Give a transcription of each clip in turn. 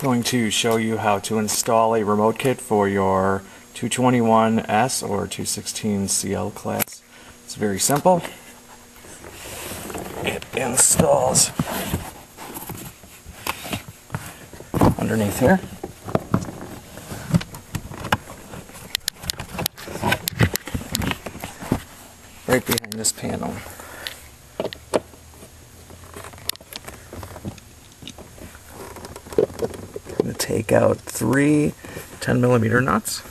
going to show you how to install a remote kit for your 221S or 216CL class. It's very simple. It installs underneath here. Right behind this panel. I'm going to take out three 10 millimeter nuts.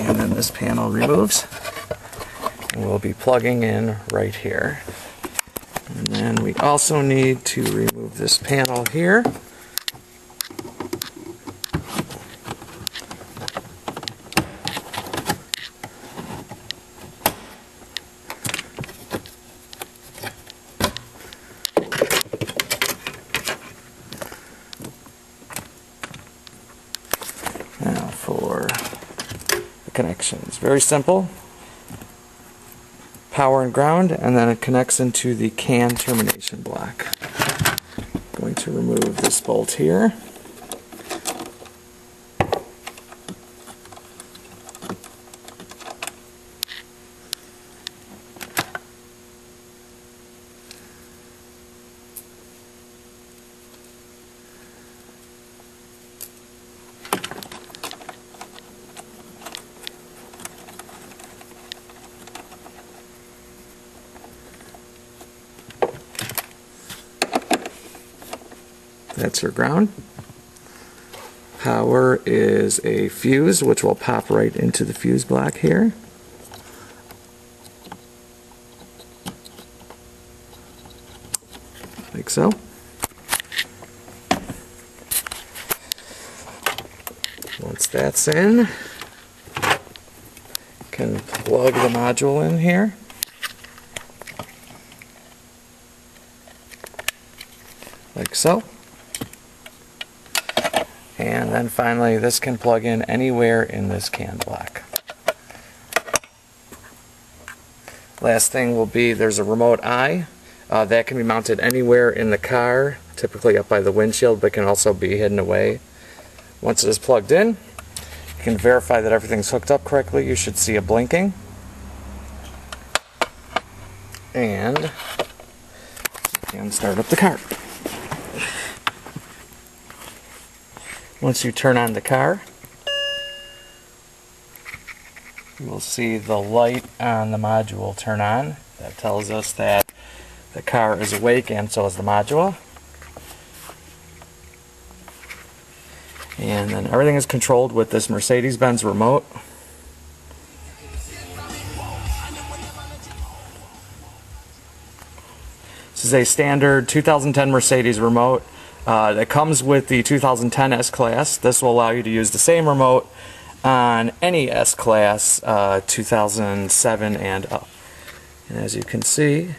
And then this panel removes. And we'll be plugging in right here. And then we also need to remove this panel here. Now for the connections. Very simple. Power and ground, and then it connects into the CAN termination block. I'm Going to remove this bolt here. That's your ground. Power is a fuse, which will pop right into the fuse block here. Like so. Once that's in, can plug the module in here. Like so. And then finally, this can plug in anywhere in this CAN block. Last thing will be there's a remote eye. Uh, that can be mounted anywhere in the car, typically up by the windshield, but can also be hidden away. Once it is plugged in, you can verify that everything's hooked up correctly. You should see a blinking. And can start up the car. Once you turn on the car, you will see the light on the module turn on. That tells us that the car is awake and so is the module. And then everything is controlled with this Mercedes-Benz remote. This is a standard 2010 Mercedes remote. Uh, that comes with the 2010 S-Class. This will allow you to use the same remote on any S-Class uh, 2007 and up. And as you can see,